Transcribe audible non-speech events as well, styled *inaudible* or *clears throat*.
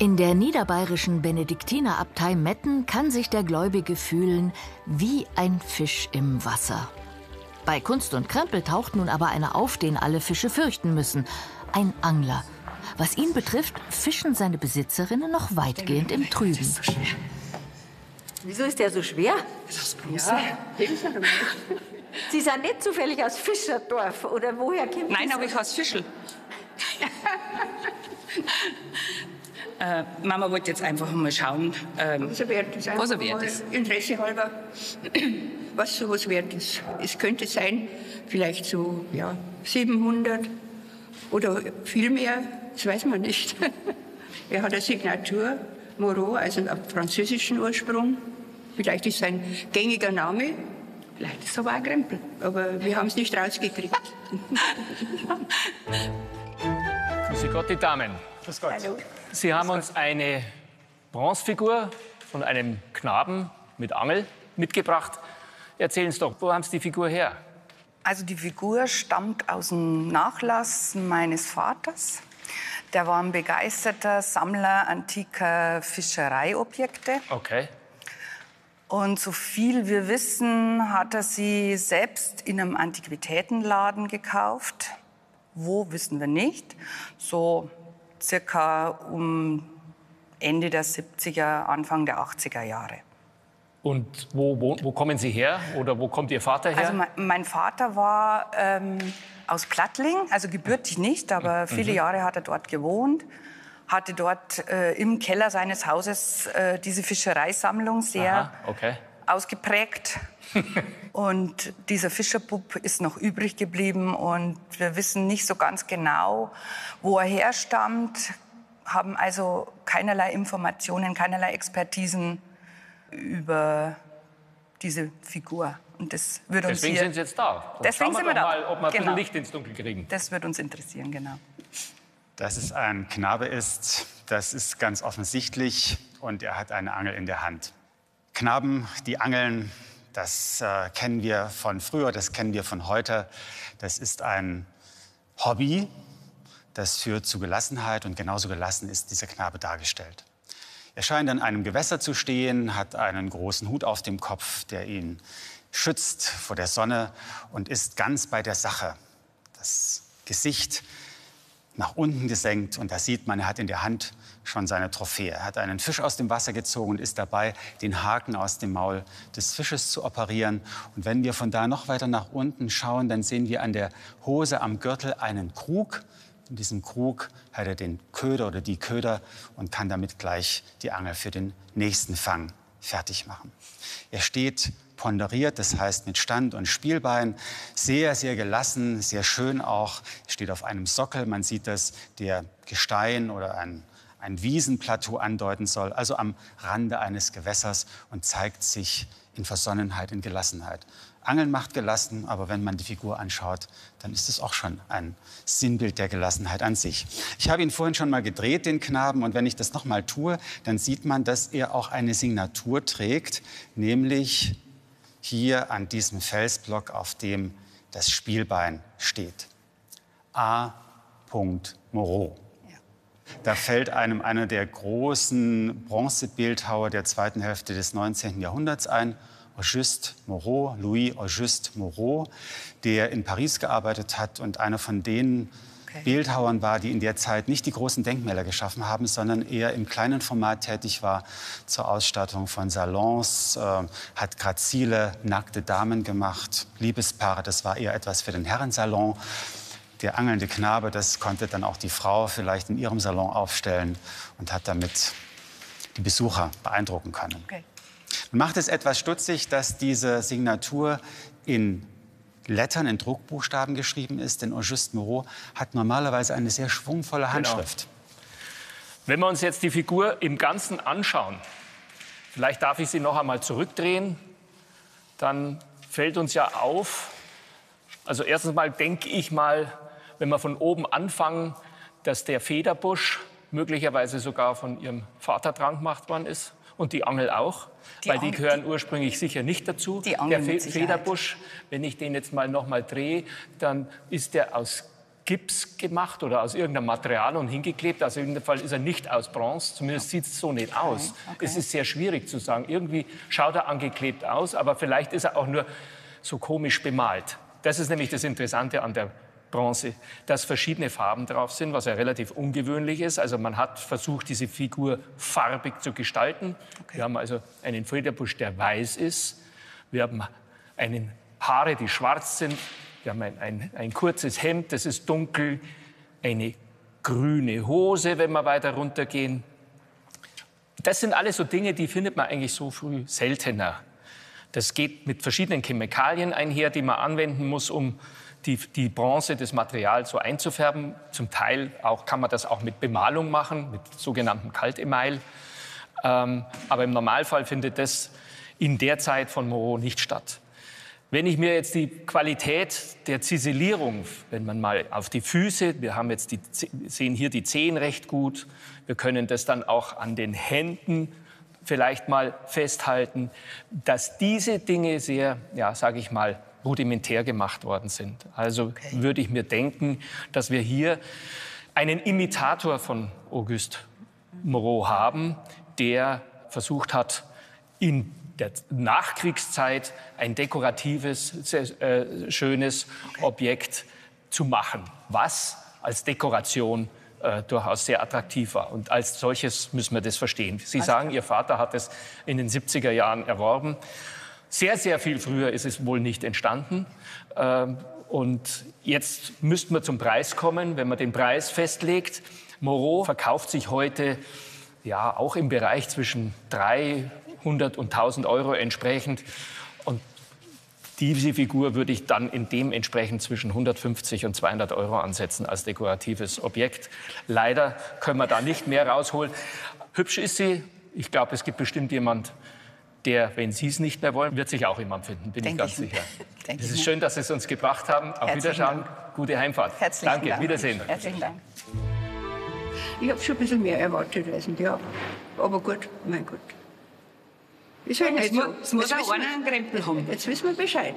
In der niederbayerischen Benediktinerabtei Metten kann sich der Gläubige fühlen wie ein Fisch im Wasser. Bei Kunst und Krempel taucht nun aber einer auf, den alle Fische fürchten müssen. Ein Angler. Was ihn betrifft, fischen seine Besitzerinnen noch weitgehend im Trüben. Wieso ist der so schwer? Das große. Ja. *laughs* Sie sind nicht zufällig aus Fischerdorf, oder woher kommt Nein, aber ich aus Fischl. Äh, Mama wollte jetzt einfach mal schauen, ähm, was er wert ist. Was er wert ist. Interesse halber, *clears throat* was sowas wert ist. Es könnte sein, vielleicht so ja, 700 oder viel mehr, das weiß man nicht. *laughs* er hat eine Signatur, Moreau, also einen französischen Ursprung. Vielleicht ist sein gängiger Name. Vielleicht ist es aber auch ein Krempel. Aber wir haben es nicht rausgekriegt. Grüße Gott, die Damen. Grüß Gott. Hallo. Sie haben uns eine Bronzefigur von einem Knaben mit Angel mitgebracht. Erzählen Sie doch, wo haben Sie die Figur her? Also die Figur stammt aus dem Nachlass meines Vaters. Der war ein begeisterter Sammler antiker Fischereiobjekte. Okay. Und so viel wir wissen, hat er sie selbst in einem Antiquitätenladen gekauft. Wo, wissen wir nicht. So circa um Ende der 70er, Anfang der 80er Jahre. Und wo, wo, wo kommen Sie her oder wo kommt Ihr Vater her? Also mein, mein Vater war ähm, aus Plattling, also gebürtig nicht, aber viele Jahre hat er dort gewohnt, hatte dort äh, im Keller seines Hauses äh, diese Fischereisammlung sehr Aha, okay. Ausgeprägt. *laughs* und dieser Fischerbub ist noch übrig geblieben und wir wissen nicht so ganz genau, wo er herstammt, haben also keinerlei Informationen, keinerlei Expertisen über diese Figur. Und das würde uns Deswegen hier, sind Sie jetzt da. Und Deswegen schauen wir sind wir doch da. mal, ob wir ein Genau. bisschen Licht ins Dunkel kriegen. das wird uns interessieren, genau. Dass es ein Knabe ist, das ist ganz offensichtlich und er hat eine Angel in der Hand. Knaben, die angeln, das äh, kennen wir von früher, das kennen wir von heute. Das ist ein Hobby, das führt zu Gelassenheit und genauso gelassen ist dieser Knabe dargestellt. Er scheint an einem Gewässer zu stehen, hat einen großen Hut auf dem Kopf, der ihn schützt vor der Sonne und ist ganz bei der Sache. Das Gesicht nach unten gesenkt und da sieht man, er hat in der Hand schon seine Trophäe. Er hat einen Fisch aus dem Wasser gezogen und ist dabei, den Haken aus dem Maul des Fisches zu operieren. Und wenn wir von da noch weiter nach unten schauen, dann sehen wir an der Hose am Gürtel einen Krug. In diesem Krug hat er den Köder oder die Köder und kann damit gleich die Angel für den nächsten Fang fertig machen. Er steht ponderiert, das heißt mit Stand und Spielbein, sehr, sehr gelassen, sehr schön auch. Er steht auf einem Sockel, man sieht das, der Gestein oder ein, ein Wiesenplateau andeuten soll, also am Rande eines Gewässers und zeigt sich in Versonnenheit, in Gelassenheit. Angeln macht gelassen, aber wenn man die Figur anschaut, dann ist es auch schon ein Sinnbild der Gelassenheit an sich. Ich habe ihn vorhin schon mal gedreht, den Knaben, und wenn ich das noch mal tue, dann sieht man, dass er auch eine Signatur trägt, nämlich hier an diesem Felsblock, auf dem das Spielbein steht. A. Moreau. Da fällt einem einer der großen Bronzebildhauer der zweiten Hälfte des 19. Jahrhunderts ein, Auguste Moreau, Louis Auguste Moreau, der in Paris gearbeitet hat und einer von den Okay. Bildhauern war, die in der Zeit nicht die großen Denkmäler geschaffen haben, sondern eher im kleinen Format tätig war zur Ausstattung von Salons, äh, hat grazile, nackte Damen gemacht, Liebespaare, das war eher etwas für den Herrensalon. Der angelnde Knabe, das konnte dann auch die Frau vielleicht in ihrem Salon aufstellen und hat damit die Besucher beeindrucken können. Okay. Macht es etwas stutzig, dass diese Signatur in Lettern, in Druckbuchstaben geschrieben ist, denn Auguste Moreau hat normalerweise eine sehr schwungvolle Handschrift. Wenn wir uns jetzt die Figur im Ganzen anschauen, vielleicht darf ich sie noch einmal zurückdrehen, dann fällt uns ja auf, also erstens mal denke ich mal, wenn wir von oben anfangen, dass der Federbusch möglicherweise sogar von ihrem Vater dran gemacht worden ist und die Angel auch, Die weil die gehören ursprünglich sicher nicht dazu. Die Angel der Fe. Federbusch, wenn ich den jetzt mal noch mal drehe, dann ist der aus Gips gemacht oder aus irgendeinem Material und hingeklebt. Also in dem Fall ist er nicht aus Bronze, zumindest sieht es so nicht aus. okay. Es ist sehr schwierig zu sagen. Irgendwie schaut er angeklebt aus, aber vielleicht ist er auch nur so komisch bemalt. Das ist nämlich das Interessante an der Bronze, dass verschiedene Farben drauf sind, was ja relativ ungewöhnlich ist. Also man hat versucht, diese Figur farbig zu gestalten. Wir haben also einen Federbusch, der weiß ist. Wir haben einen Haare, die schwarz sind. Wir haben ein, ein, ein kurzes Hemd, das ist dunkel. Eine grüne Hose, wenn wir weiter runtergehen. Das sind alles so Dinge, die findet man eigentlich so früh seltener. Das geht mit verschiedenen Chemikalien einher, die man anwenden muss, um die, die Bronze, das Material so einzufärben. Zum Teil auch, kann man das auch mit Bemalung machen, mit sogenanntem Kaltemail. Ähm, aber im Normalfall findet das in der Zeit von Moreau nicht statt. Wenn ich mir jetzt die Qualität der Ziselierung, wenn man mal auf die Füße, wir haben jetzt die, sehen hier die Zehen recht gut, wir können das dann auch an den Händen vielleicht mal festhalten, dass diese Dinge sehr, ja, sage ich mal, rudimentär gemacht worden sind. Also würde ich mir denken, dass wir hier einen Imitator von Auguste Moreau haben, der versucht hat, in der Nachkriegszeit ein dekoratives, sehr, äh, schönes Objekt zu machen, was als Dekoration äh, durchaus sehr attraktiv war. Und als solches müssen wir das verstehen. Sie sagen, Ihr Vater hat es in den 70er Jahren erworben. Sehr, sehr viel früher ist es wohl nicht entstanden. Ähm, und jetzt müssten wir zum Preis kommen, wenn man den Preis festlegt. Moreau verkauft sich heute ja auch im Bereich zwischen 300 und 1000 Euro entsprechend. Und diese Figur würde ich dann in dem entsprechend zwischen 150 und 200 Euro ansetzen als dekoratives Objekt. Leider können wir da nicht mehr rausholen. Hübsch ist sie. Ich glaube, es gibt bestimmt jemand, der, wenn Sie es nicht mehr wollen, wird sich auch jemand finden, bin *laughs* Denk ich ganz ich sicher. Denk es ist schön, dass Sie es uns gebracht haben. Auf Herzlichen Wiederschauen, Dank. gute Heimfahrt. Herzlichen Danke, Dank. Wiedersehen. Herzlichen Dank. Ich habe schon ein bisschen mehr erwartet, weiß nicht, ja. Aber gut, mein Gott. Ist halt nicht so. Es muss Jetzt auch wissen einer einen Krempel haben. Jetzt wissen wir Bescheid.